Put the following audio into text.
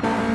Bye.